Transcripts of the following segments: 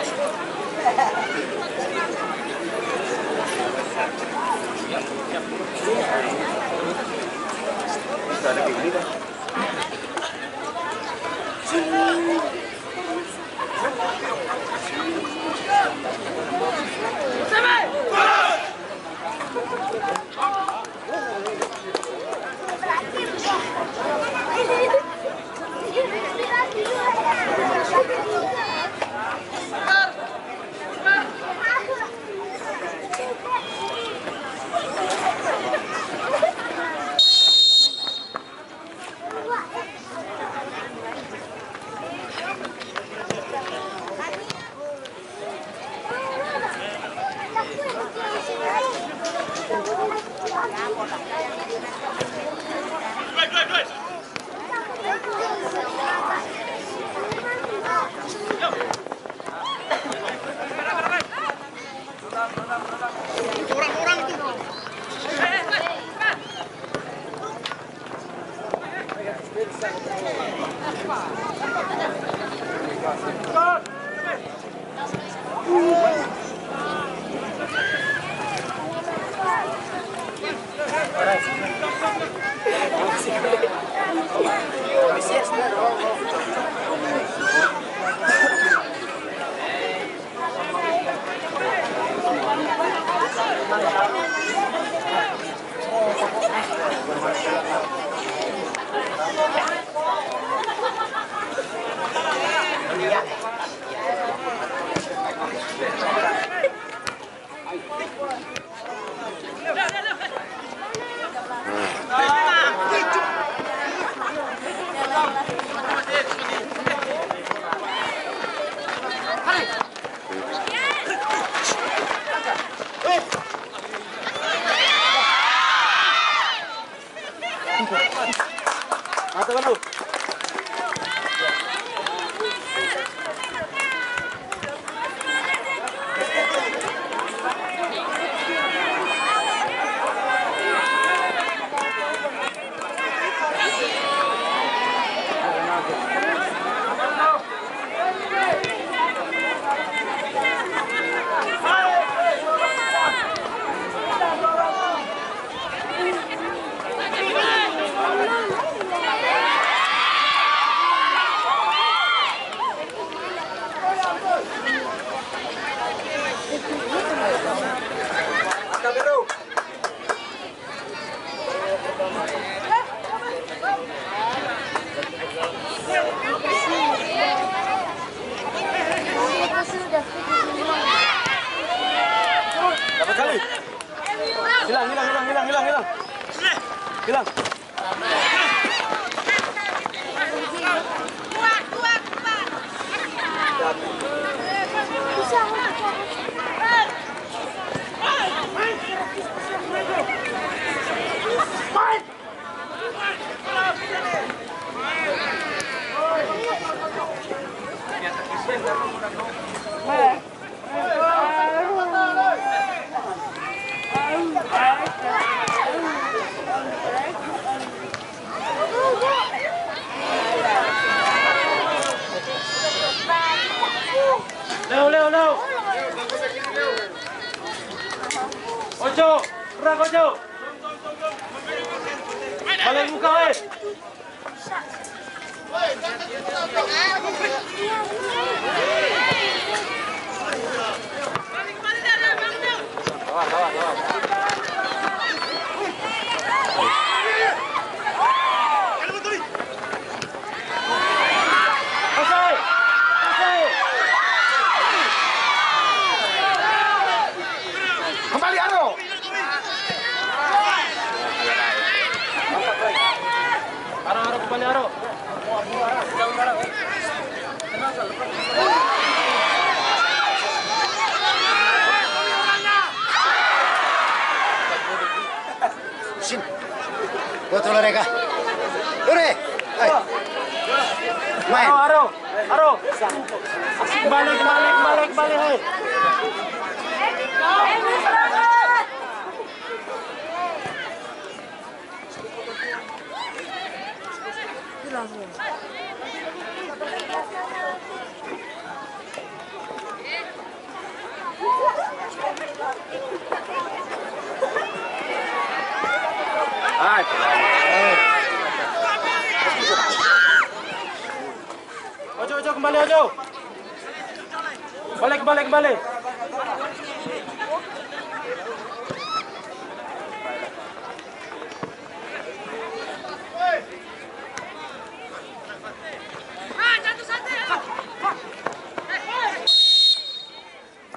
Bye. Hai. Ojo, ojo, kembali, ojo. Balik, balik, balik.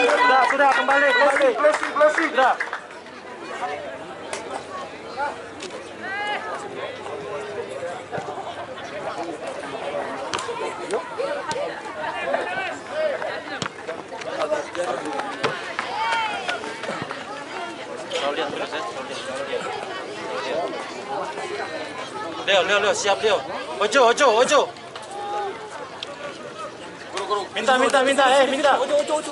Sudah, sudah kembali, kembali. Closing, closing. Sudah. Leo, Leo, Leo, siap Leo. Ojo, ojo, ojo. Minta, minta, minta, eh, minta. Ojo, ojo, ojo.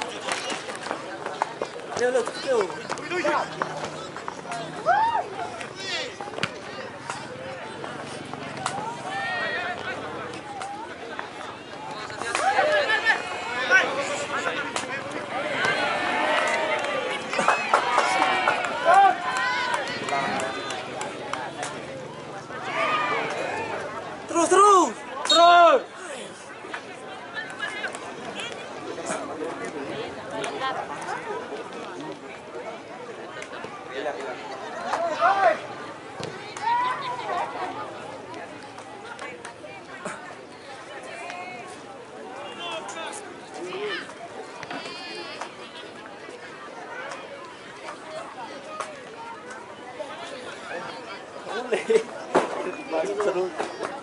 んねえ。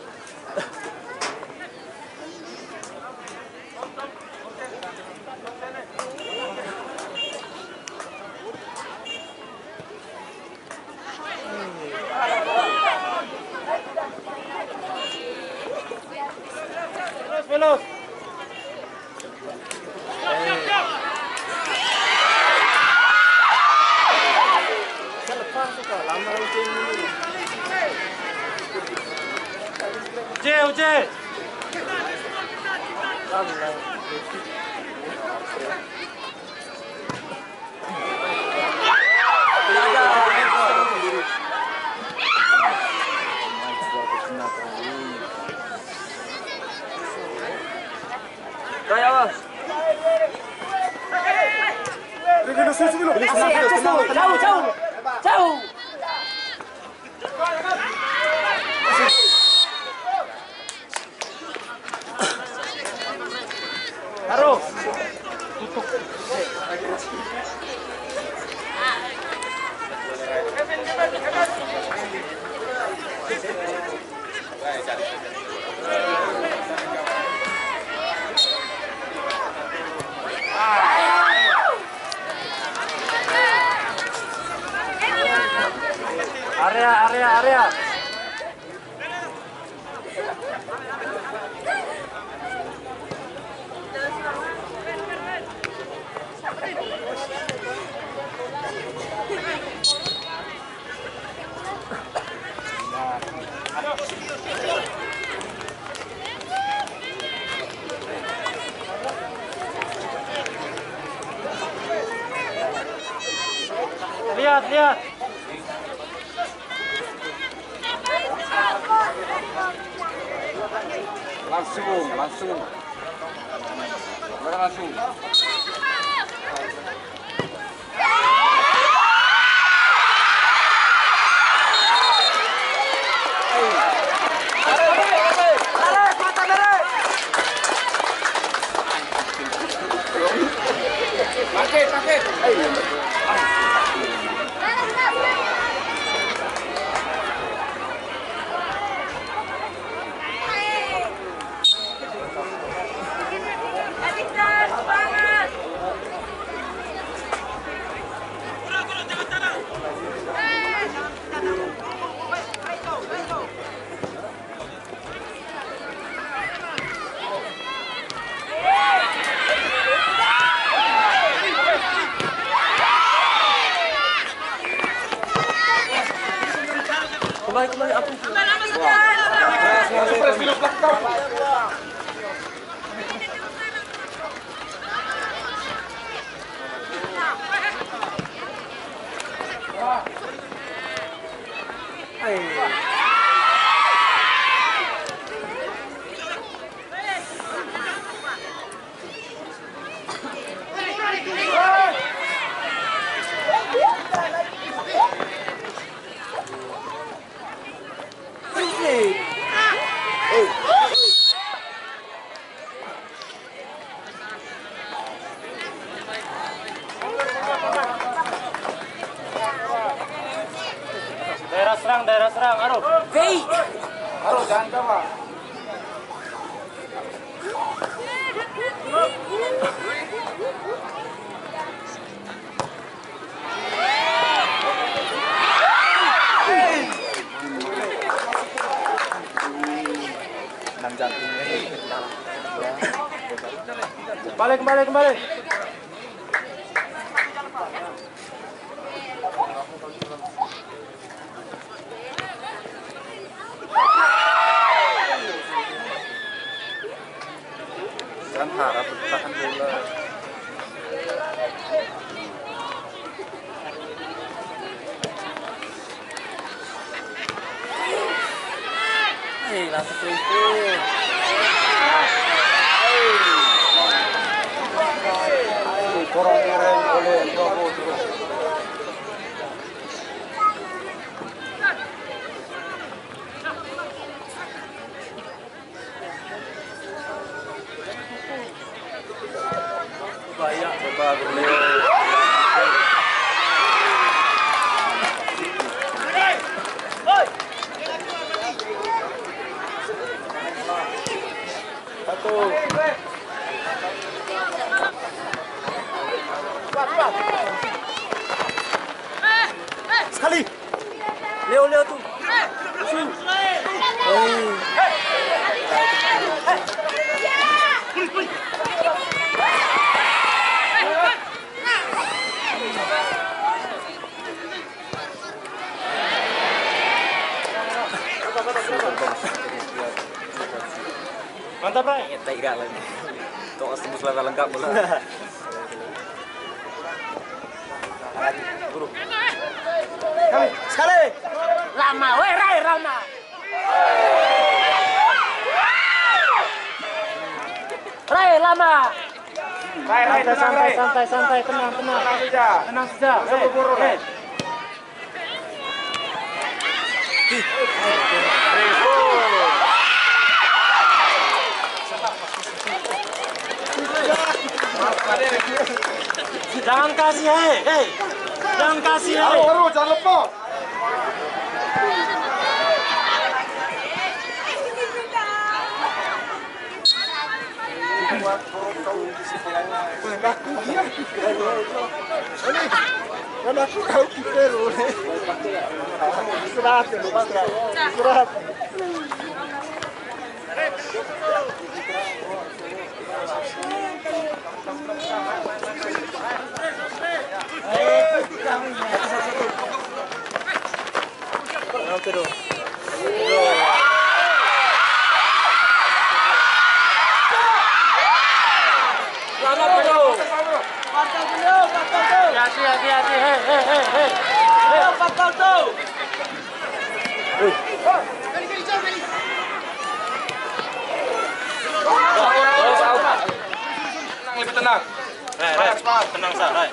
Rai, Rai, tenang sa, Rai.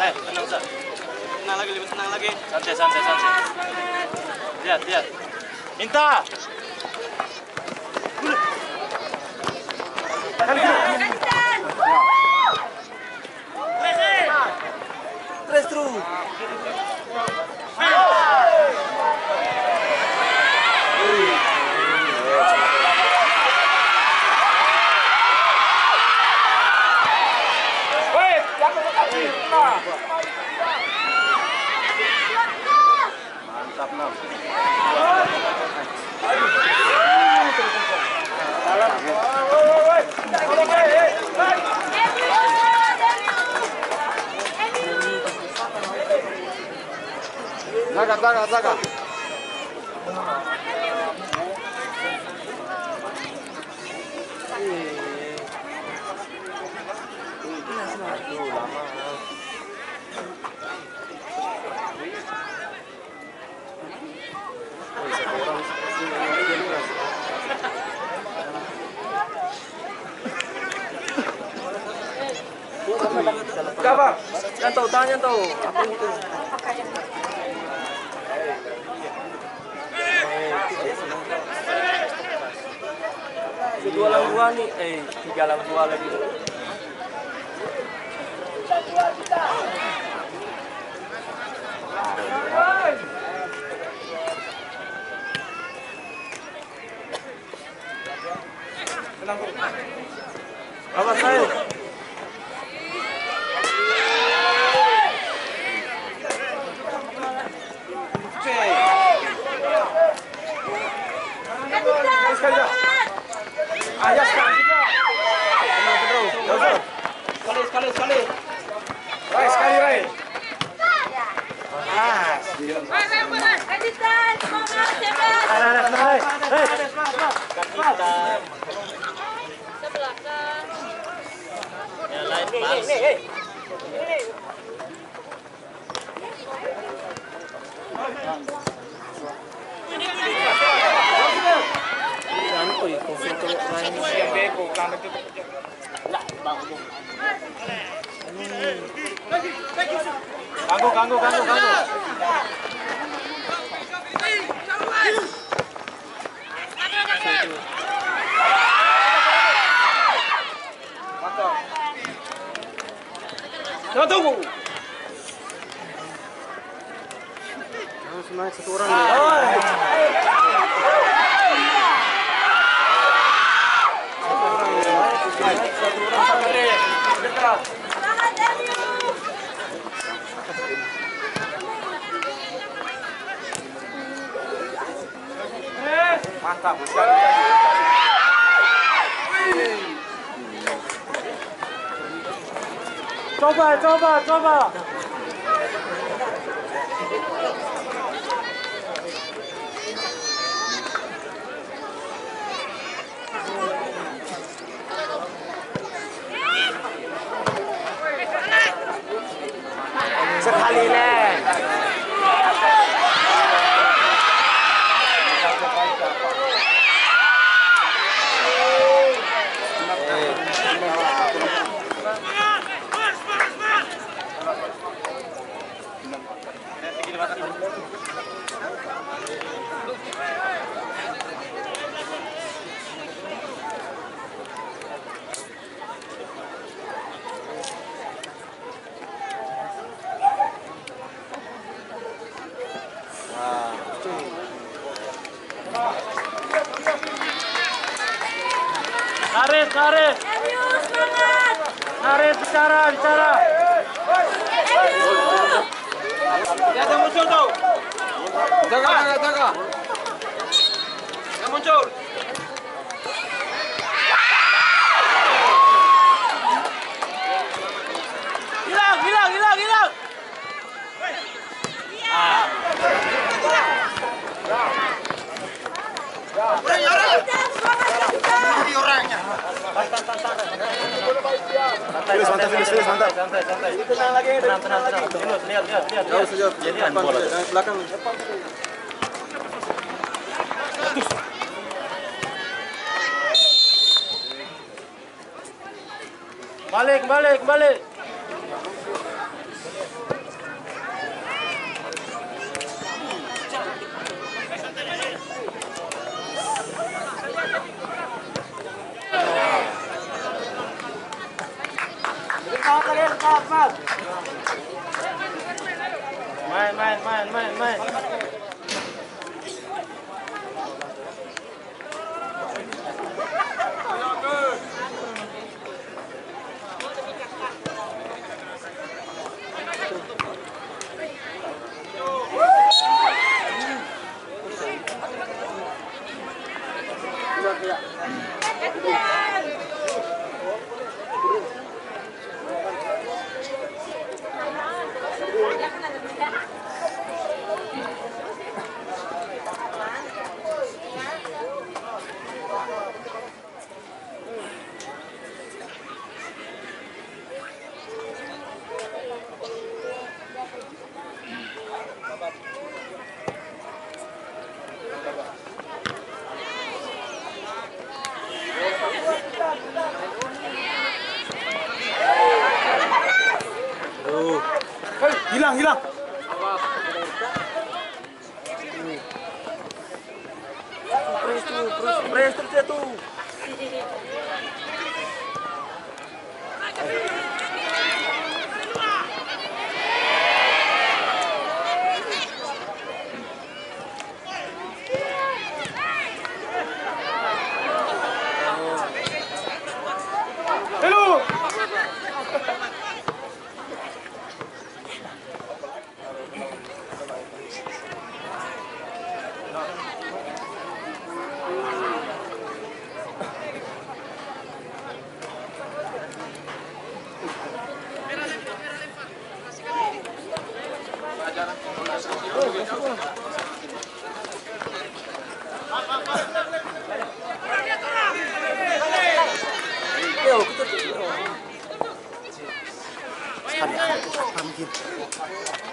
Rai, tenang sa. Tenang lagi, lebih tenang lagi. Santai, santai, santai. Lihat, lihat. Minta. Tres terus. Mantap, Nam. Zaga, zaga, zaga. Apa? Yang tahu tanya tahu. Apa itu? Dua lawan dua eh tiga lawan dua lagi. Apa saya? Sekali. Ayah sekarang. Tenang terus. sekali, sekali. Rai, sekali, Rai. Ya, lain pas. Siang beko, kan itu. Ganggu, ganggu, ganggu, ganggu. Jangan tunggu. Semangat satu orang. Mantap 招吧，招吧，招吧。这卡里嘞。Narin, narin. Narin bicara, bicara. Balik, balik, balik. Main, main, main, main, main.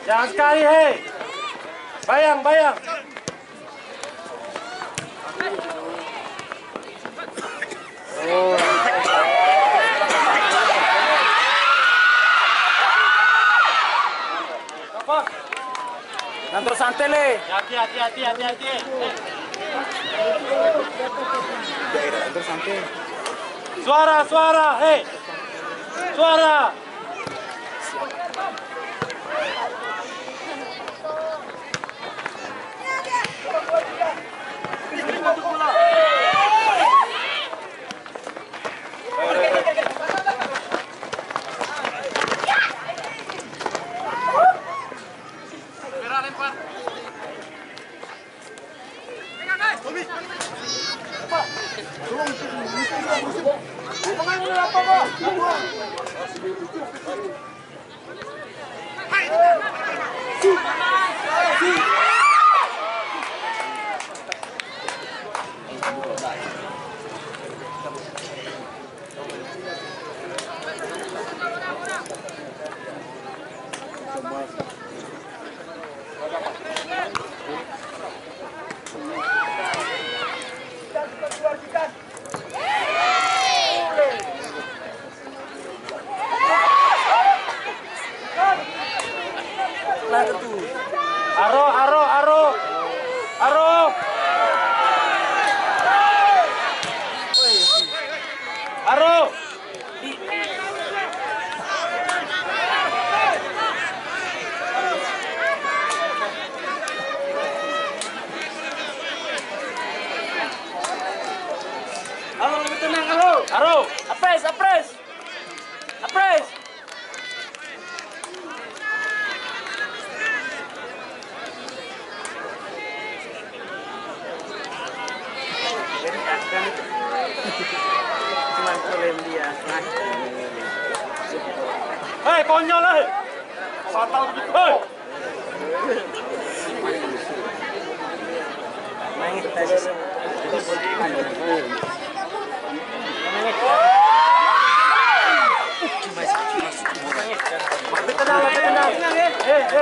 Jangan sekali, hei. Bayang, bayang. Nanti santai le. Hati, hati, hati, hati, hati. Daerah santai. Suara, suara, hei. Suara. はい。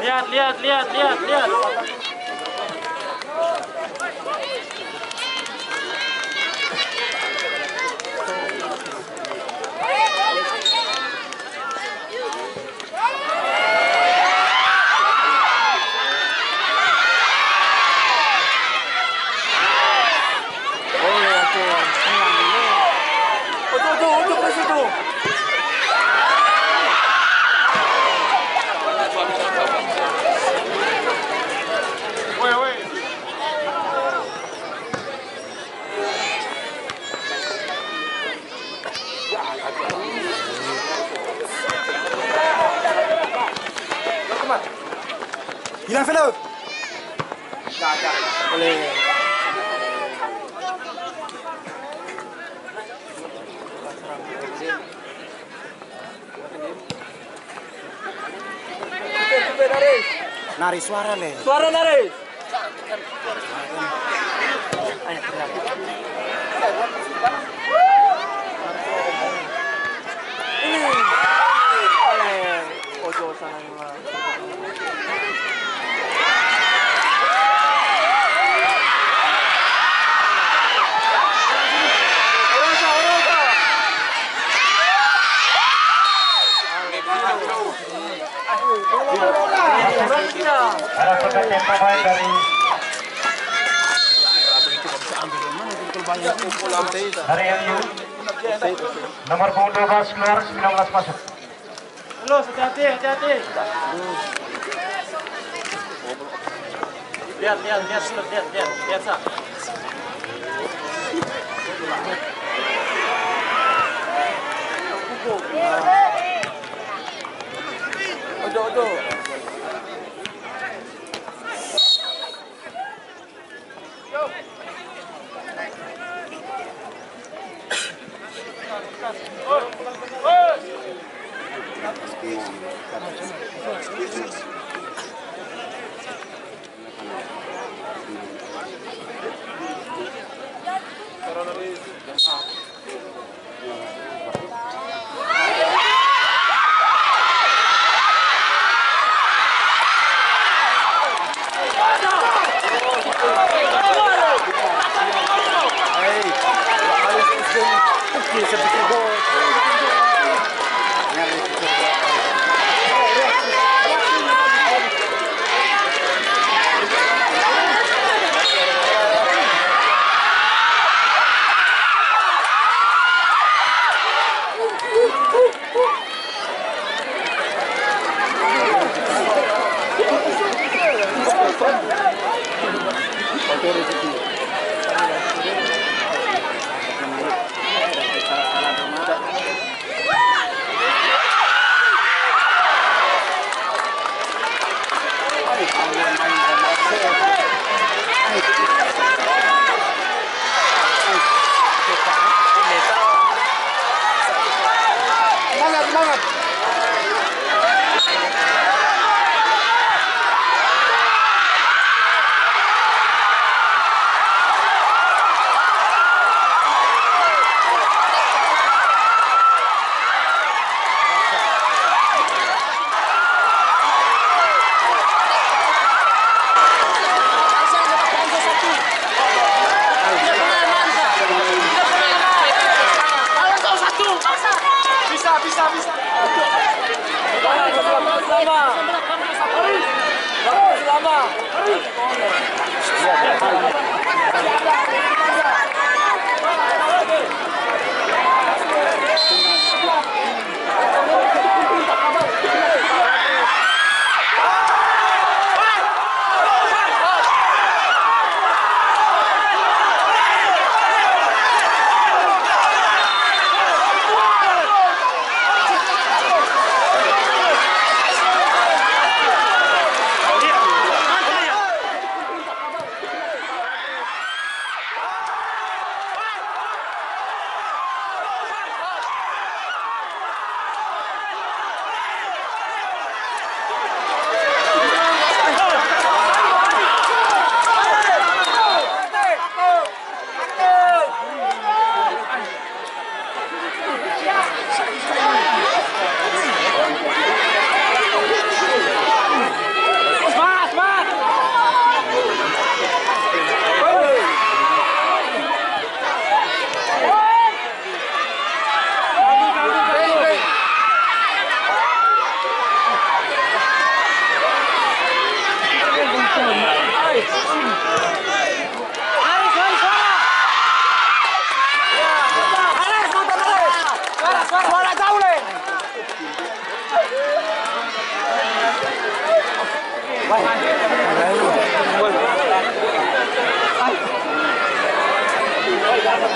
Lihat, lihat, lihat, lihat, lihat. Nari suara le. Suara Naris. Ini. Oleh ojo sana memang. Ada pemain dari dari MU nomor punggung 12 keluar 19 masuk Halo, hati-hati, hati-hati. Lihat, lihat, lihat, lihat, lihat, lihat, lihat, Sa. Ojo ojo. Semangat,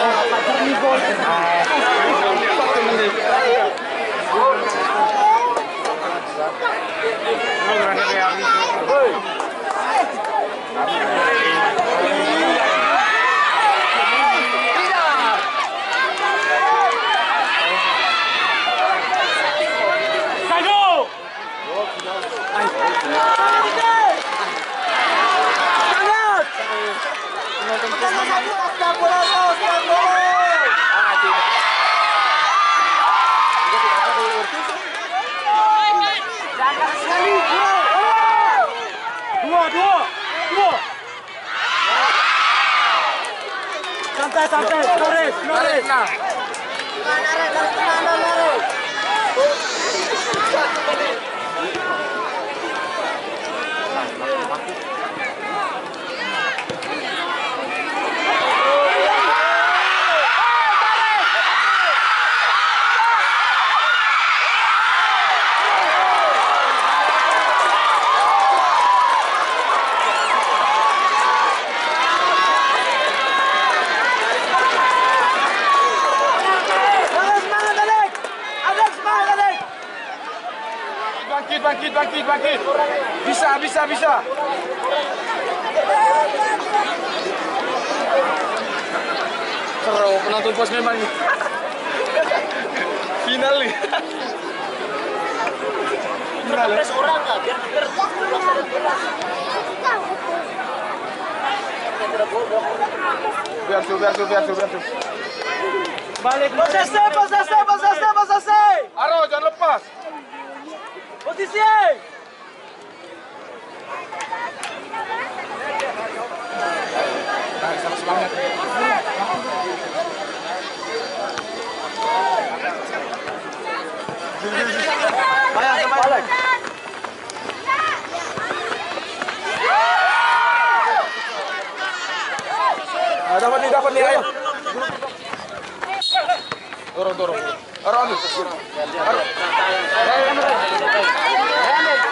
Hey! Nomor Dua, dua, dua. Santai, santai. Noris, Noris. Bangkit, bangkit, bangkit, bangkit. Bisa, bisa, bisa. Seru, penonton pos memang nih. Final nih. Final. ya? orang nggak? Biar biar Biar tuh, biar tuh, biar tuh, biar tuh. balik. Posisi, posisi, posisi, posisi. Aro, jangan lepas. Dapat nih, dapat nih, ayo. Dorong, dorong. Aro.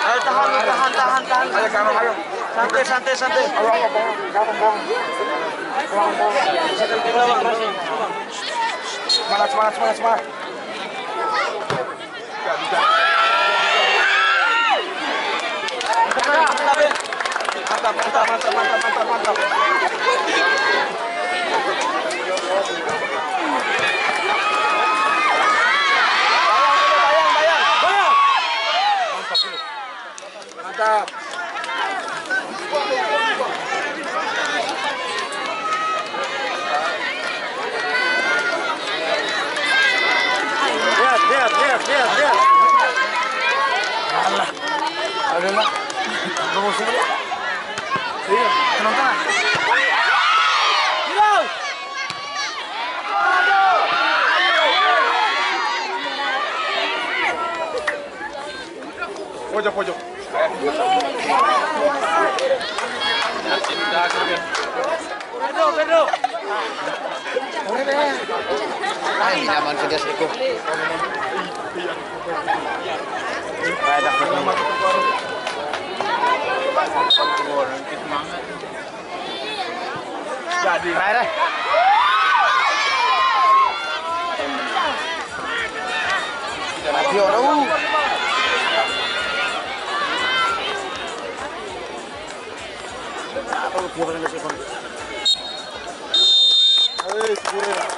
Ayo tahan, tahan, tahan, tahan. Santai, santai, santai. Ayo. Semangat, semangat, semangat, semangat. Mantap, mantap, mantap, mantap, mantap, mantap. Bayang, bayang, bayang. Mantap. Lihat, lihat, lihat, lihat, lihat. Ada lah. Promosi. Iya, penonton. Hilang. Pojok, pojok. Pedro, Pedro. Ay, naman sa gas ko. Ay, dapat naman. Pagkumoran, kitmangan. Jadi. Pera. Nabi orang. 아, 바로 비어가는 것을 보내. 아이, 그래.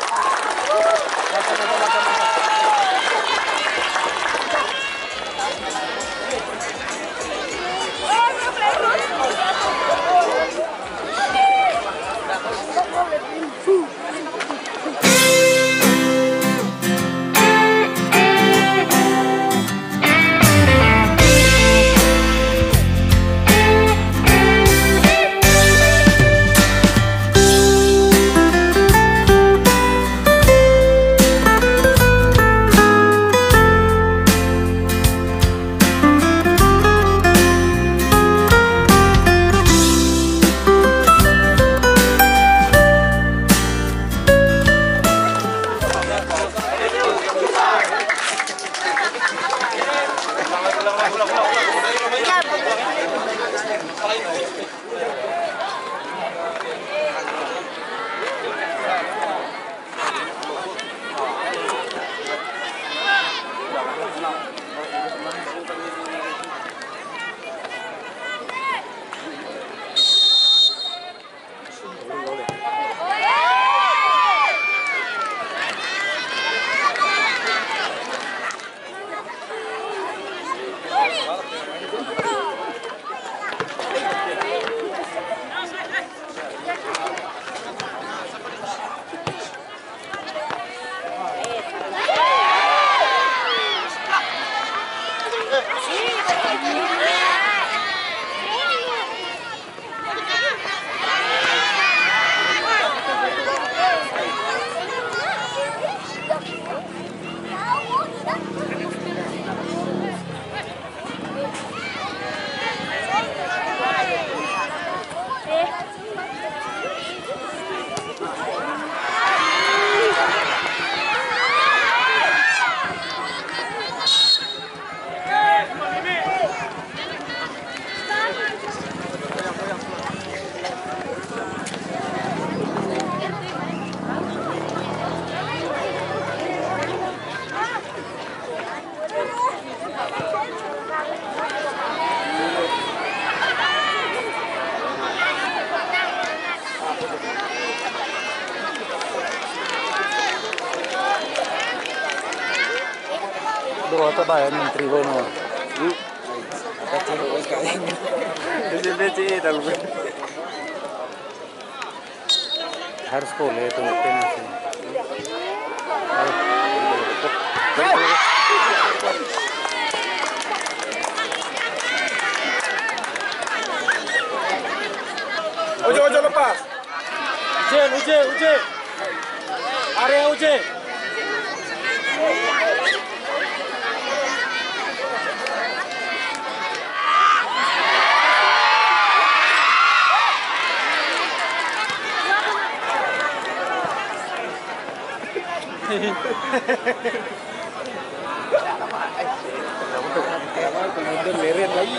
Leren lagi.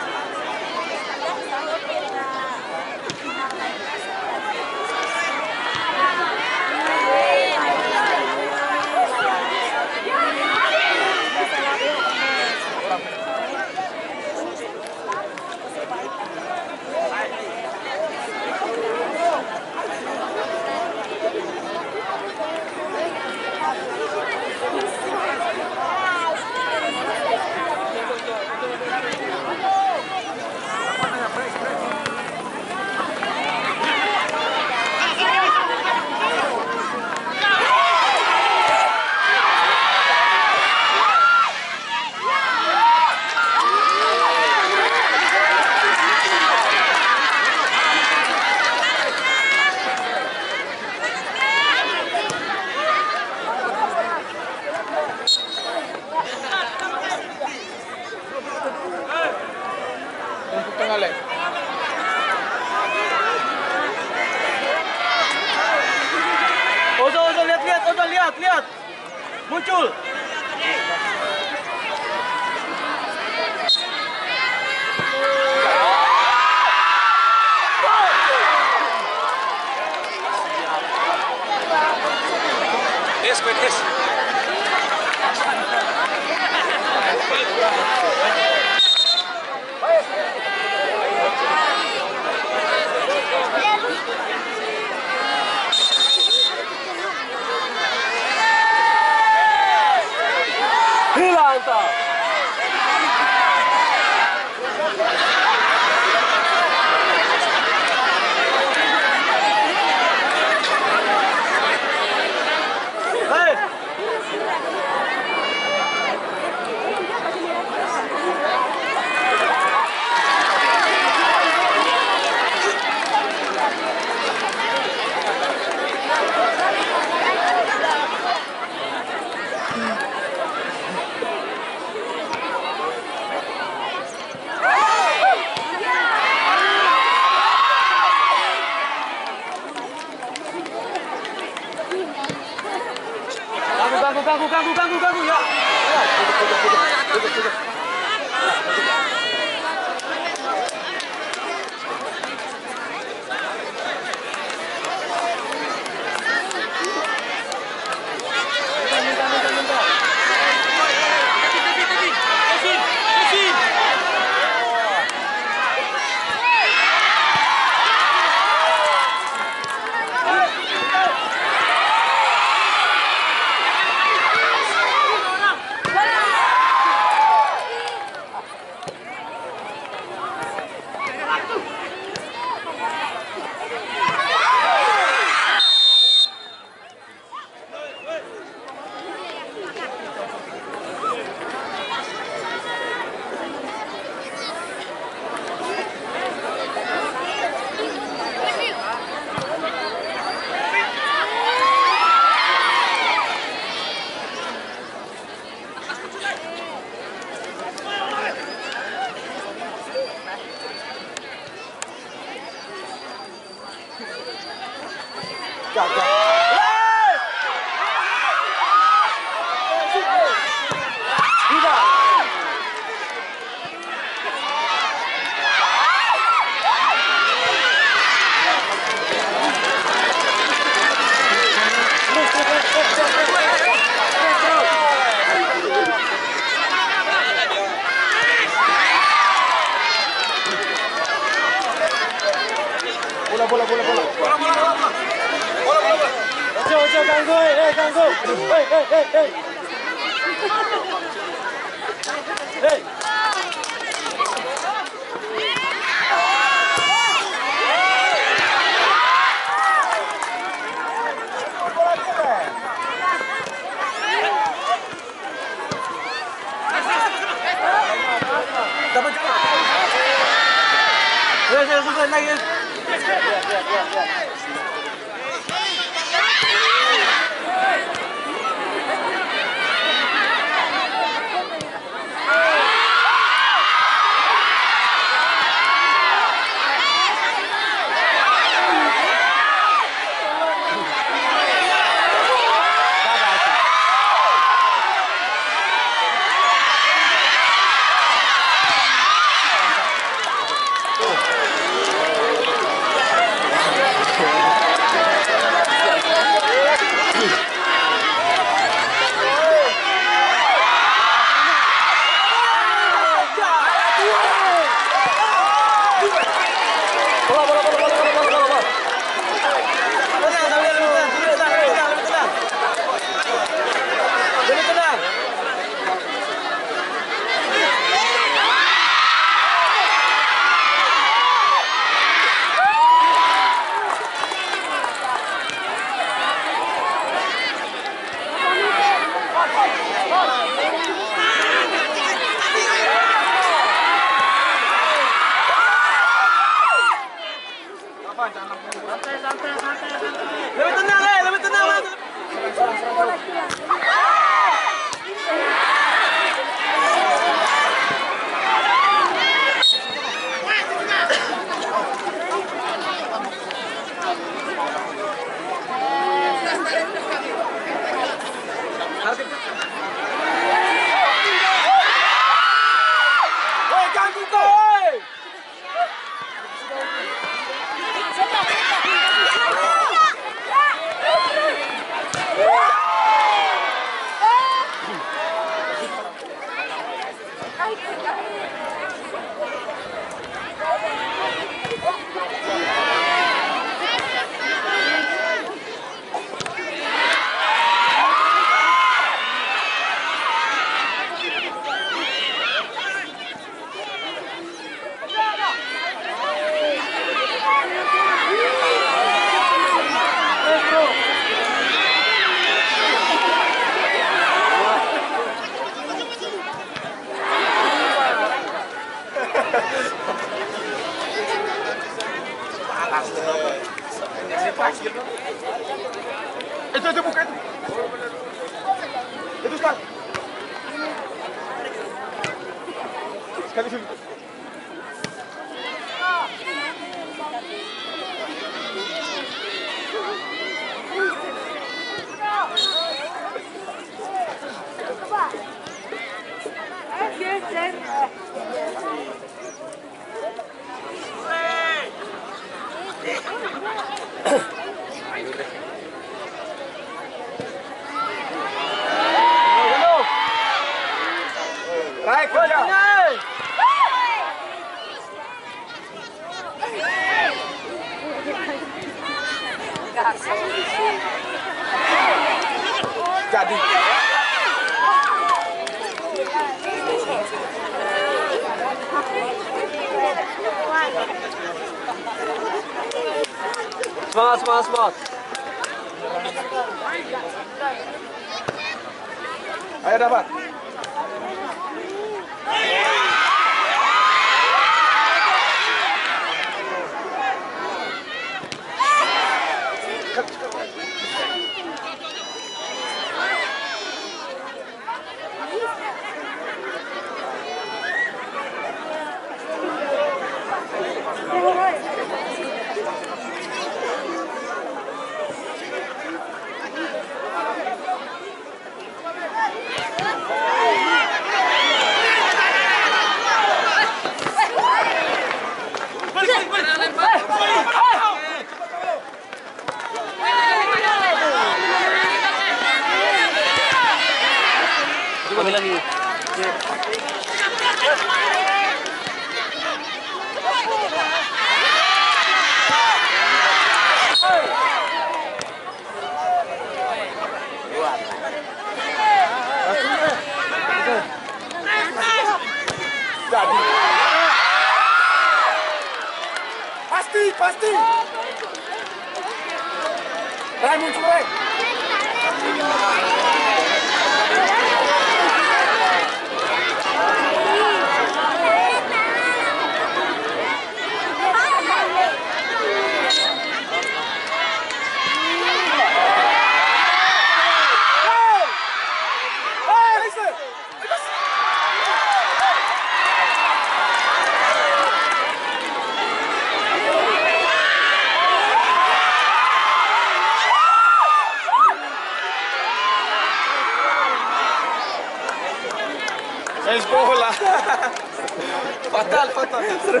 Fatal.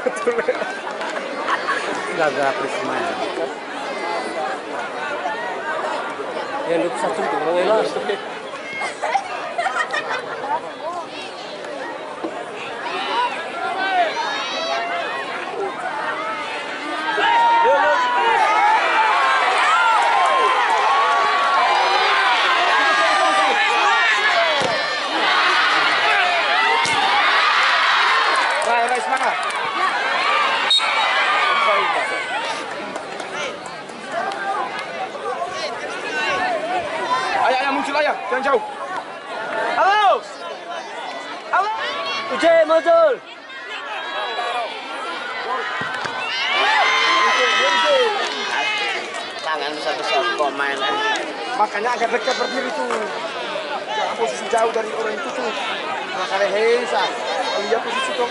Gagal Prisma. Yang lupa satu tu orang elas. Rai, Rai semangat. Ayah, ayah muncul ayah, jangan jauh. Halo. Halo. Uje, muncul. tangan besar-besar pemain Makanya agak dekat berdiri. Jangan posisi jauh dari orang itu tuh. Makanya hesa. Lihat posisi tuh.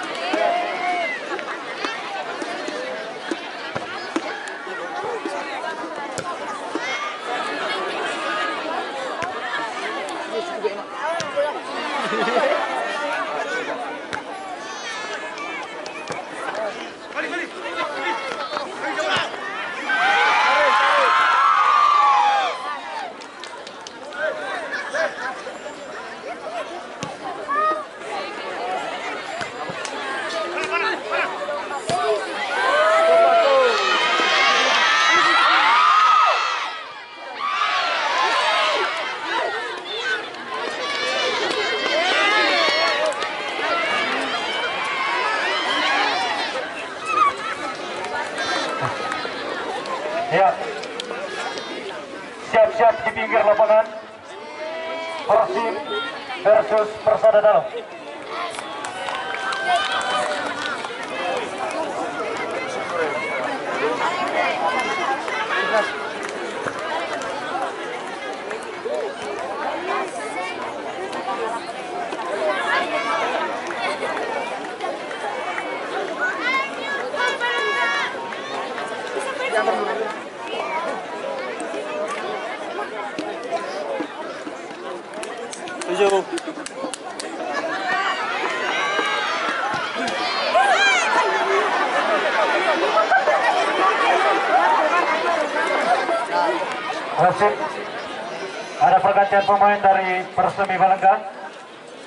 Persemi Balenggang.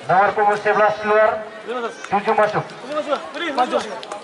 Nomor punggung 11 keluar, 7 masuk. Maju. Halo,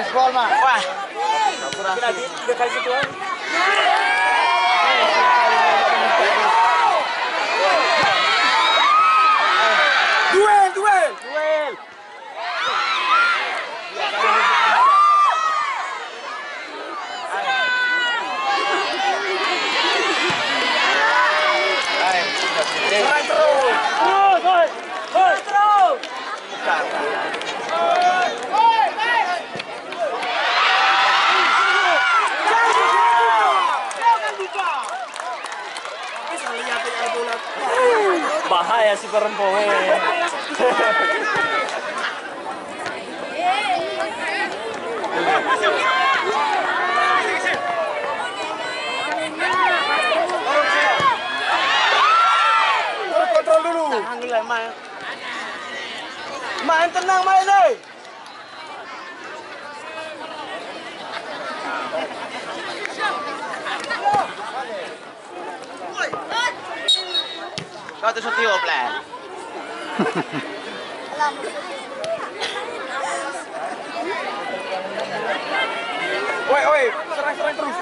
transforma. Wah. Nanti tiga kali sentuhan. Bahaya si perempuan. Kontrol dulu. alhamdulillah main. Main tenang, main deh. Kau tu setiap lah. Woi, woi, serang, serang terus.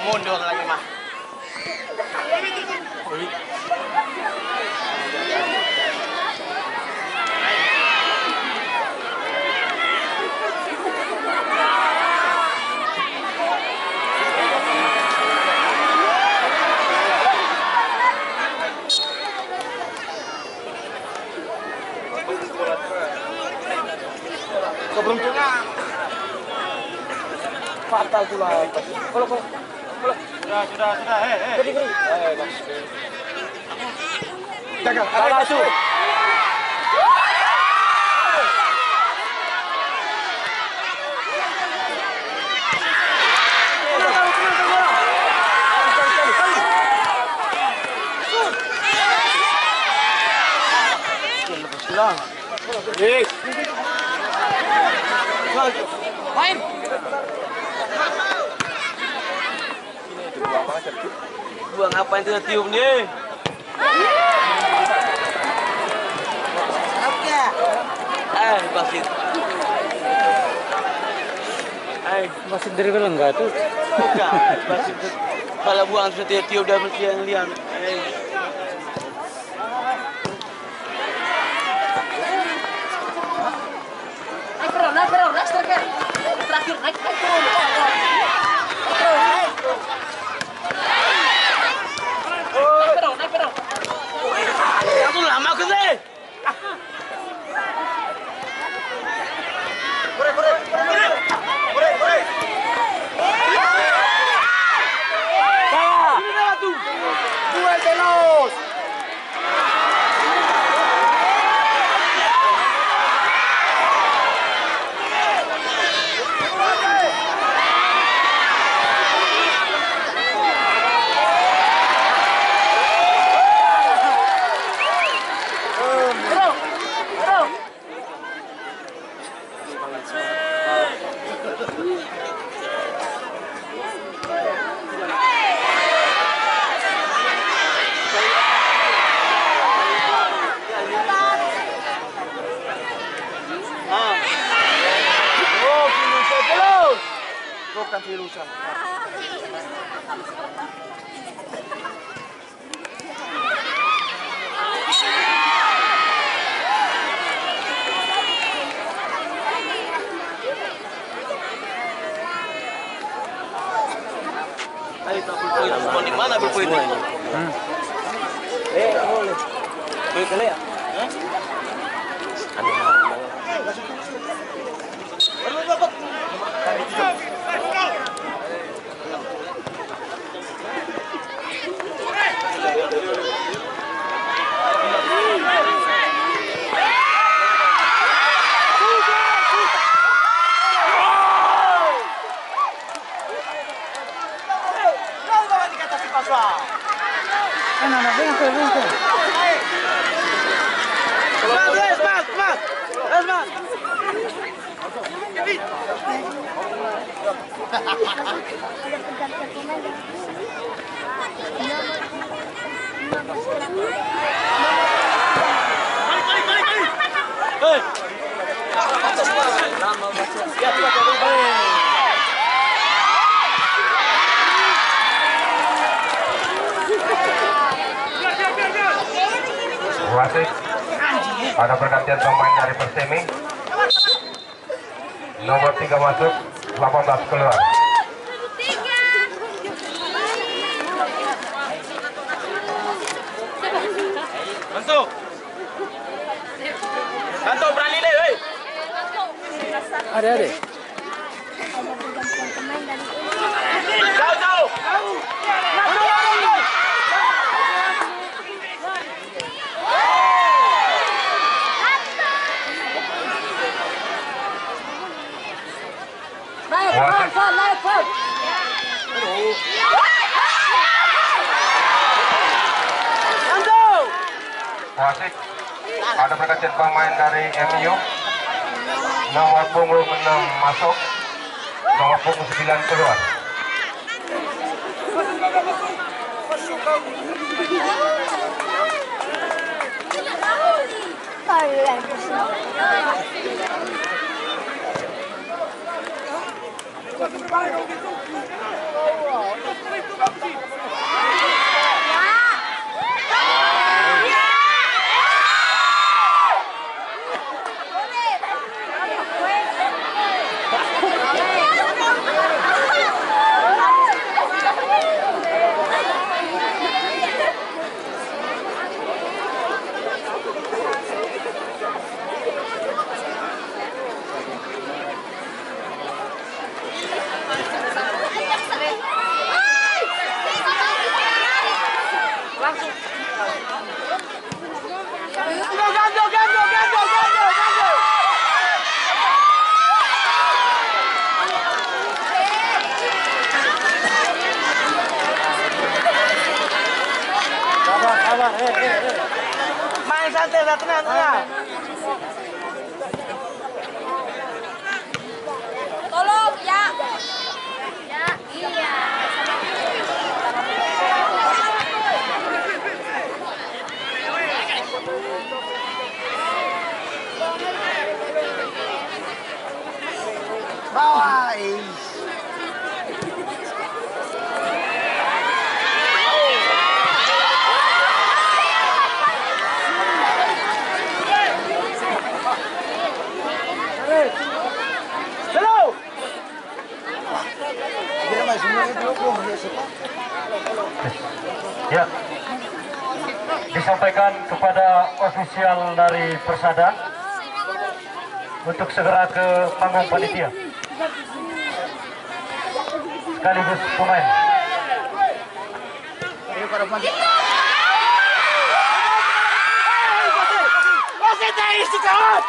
Mundur lagi mah. Keberuntungan. Fatal pula. Kalau kalau Sudah, sudah, sudah. Hei, hei. jadi. Eh. Jaga. Ada su. Eh, Main. buang apa yang tidak tiup nih? Eh, basit. Eh, Masih dari enggak tuh. bukan. Basit. Kalau buang sudah tiup dan yang lian. Eh. Naik terus, naik terus, naik terakhir. Terakhir, naik, naik terus. Oh, oh. Naik terus, naik. Naik terus, naik terus. Kamu lama ke sih? Duel veloz. Terus, terus. Oh, Filusa veloz. Bukan Filusa. Ayo, tak berpoin. Semua di mana berpoin? Eh, boleh. Poin kali ya? Semangat, eh, semangat, semangat. Eh, semangat. Hei. Ya, ya, ya. Wasit. Ada pergantian pemain dari Persemi. Nomor 3 masuk, 18 keluar. Masuk. Kanto berani deh, hei. Ada ada. Ada perkecil pemain dari MU. Nomor punggung 6 masuk. Nomor punggung 9 keluar. Oh. segera ke panggung panitia sekaligus pemain Você tem isso, calor!